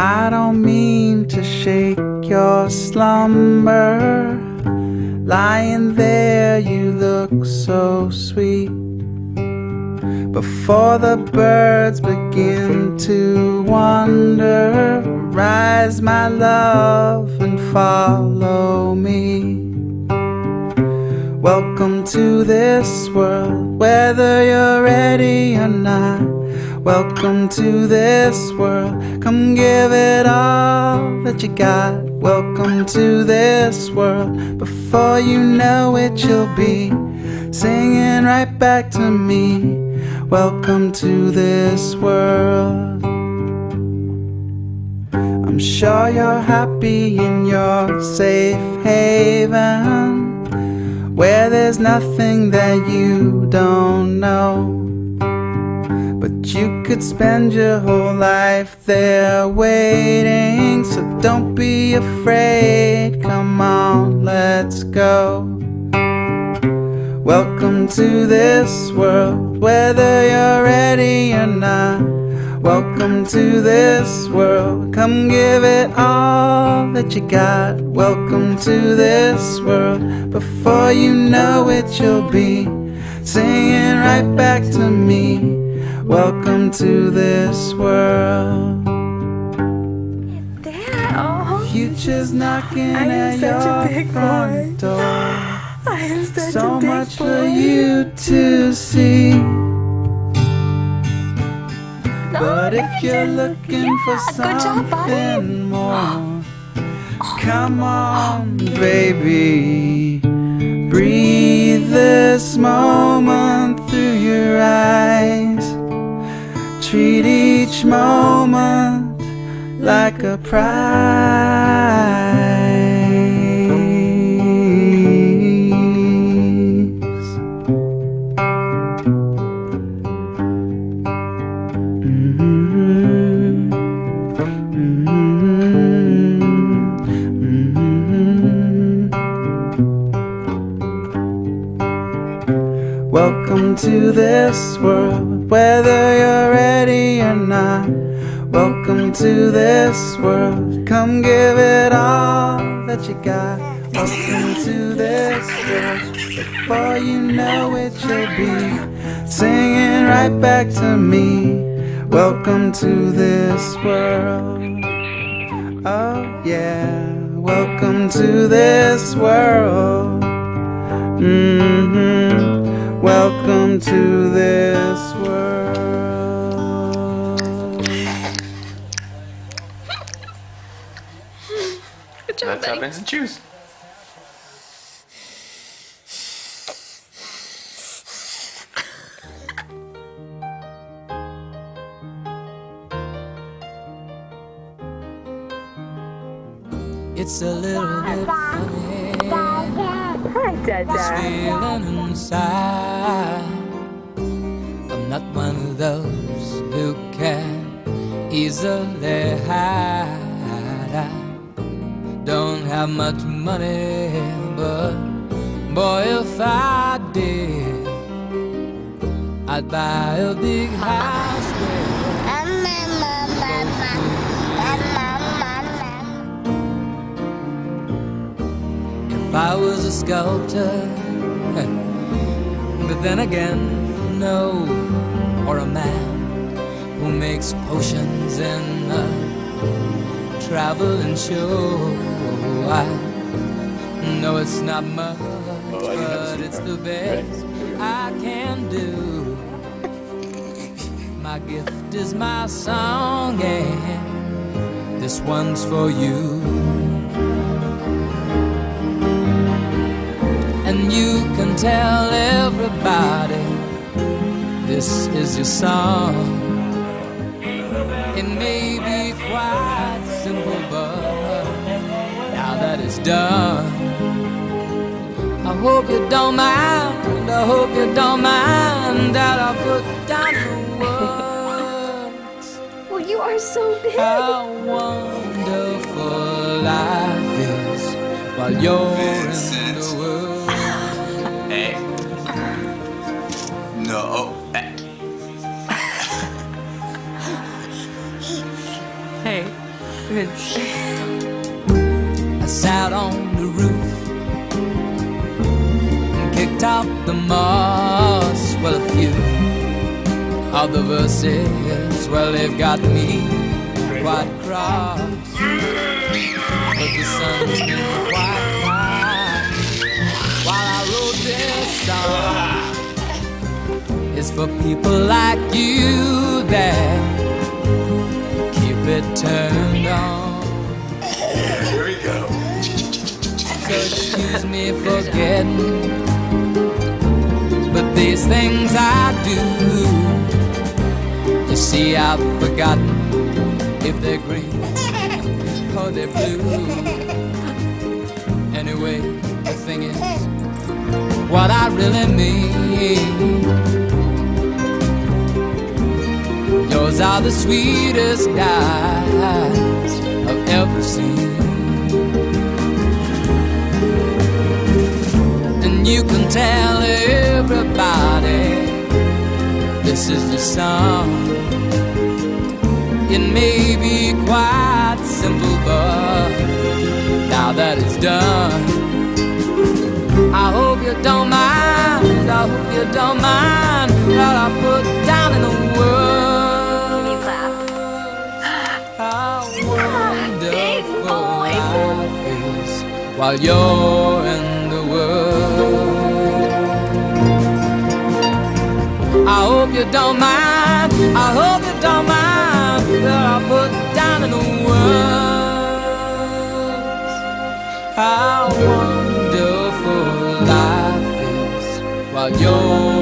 I don't mean to shake your slumber. Lying there, you look so sweet. Before the birds begin to wander, rise, my love, and follow me. Welcome to this world, whether you're ready or not. Welcome to this world, come give it all that you got. Welcome to this world, before you know it, you'll be singing right back to me. Welcome to this world. I'm sure you're happy in your safe haven, where there's nothing that you don't know. Could spend your whole life there waiting, so don't be afraid. Come on, let's go. Welcome to this world, whether you're ready or not. Welcome to this world, come give it all that you got. Welcome to this world, before you know it, you'll be singing right back to me. Welcome to this world. Dad, oh, Future's knocking I am at such a big front boy. door. I am such So a big much boy. for you to see. No, But if oh, you're Davidson. looking for Yeah, job, buddy. something more, come oh. on, baby. Breathe this moment through your eyes. Each moment like a prize. Mhm. Mhm. Mhm. Welcome to this world, whether you're ready or not. Welcome to this world, come give it all that you got. Welcome to this world, before you know it, you'll be singing right back to me. Welcome to this world. Oh, yeah. Welcome to this world. hmm Welcome to this world. Good job, That's how buddy. Vincent chews. It's a little bit funny, Hi, Dada. feeling inside. I'm not one of those who can easily hide. I don't have much money, but boy, if I did, I'd buy a big house was a sculptor, but then again, no, or a man who makes potions in a traveling show. I know it's not much, but it's the best I can do. My gift is my song, and this one's for you. And you can tell everybody this is your song. It may be quite simple, but now that it's done, I hope you don't mind. I hope you don't mind that I put down the words. Well, you are so big. How wonderful life is while you're in the world. Hey, I sat on the roof and kicked out the moss. Well, a few of the verses, well, they've got me quite cross. But the sun's been quite kind while I wrote this song. It's for people like you that it turned on. Here we go. So excuse me for getting, but these things I do. You see, I've forgotten if they're green or they're blue. Anyway, the thing is, what I really mean. Are the sweetest eyes I've ever seen. And you can tell everybody this is the song. It may be quite simple, but now that it's done, I hope you don't mind. I hope you don't mind while you're in the world. I hope you don't mind. I hope you don't mind that I put down in the words. How wonderful life is while you're